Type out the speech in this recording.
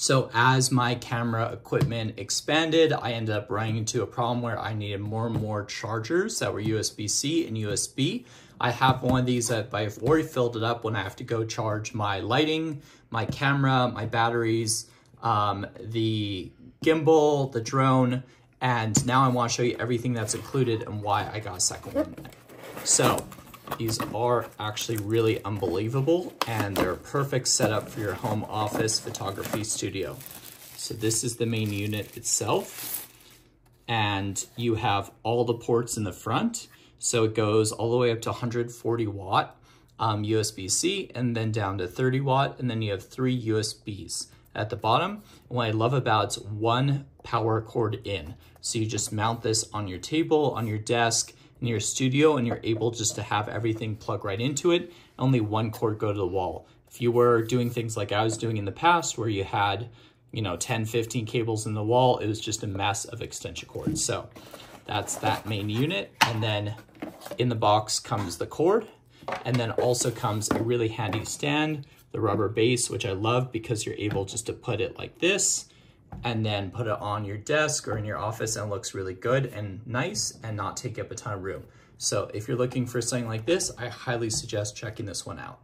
So as my camera equipment expanded, I ended up running into a problem where I needed more and more chargers that were USB-C and USB. I have one of these that I've already filled it up when I have to go charge my lighting, my camera, my batteries, um, the gimbal, the drone, and now I want to show you everything that's included and why I got a second one. So these are actually really unbelievable and they're a perfect setup for your home office photography studio. So this is the main unit itself and you have all the ports in the front. So it goes all the way up to 140 watt um, USB-C and then down to 30 watt and then you have three USBs at the bottom. And what I love about it's one power cord in. So you just mount this on your table, on your desk, in your studio, and you're able just to have everything plug right into it. Only one cord go to the wall. If you were doing things like I was doing in the past where you had, you know, 10, 15 cables in the wall, it was just a mess of extension cords. So that's that main unit. And then in the box comes the cord and then also comes a really handy stand the rubber base, which I love because you're able just to put it like this and then put it on your desk or in your office and it looks really good and nice and not take up a ton of room. So if you're looking for something like this, I highly suggest checking this one out.